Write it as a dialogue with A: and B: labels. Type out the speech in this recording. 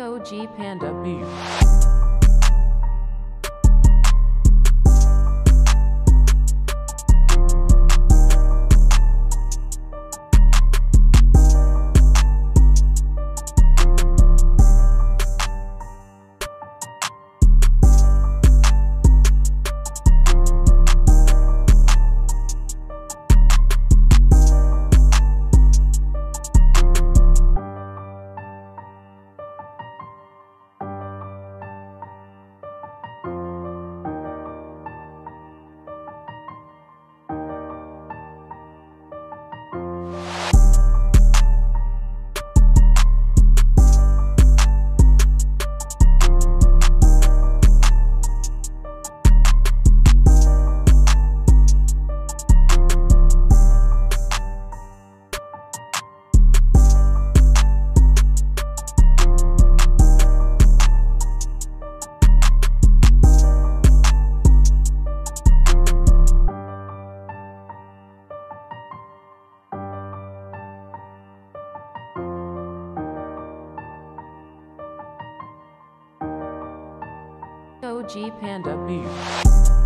A: OG Panda Beef. OG Panda Beef.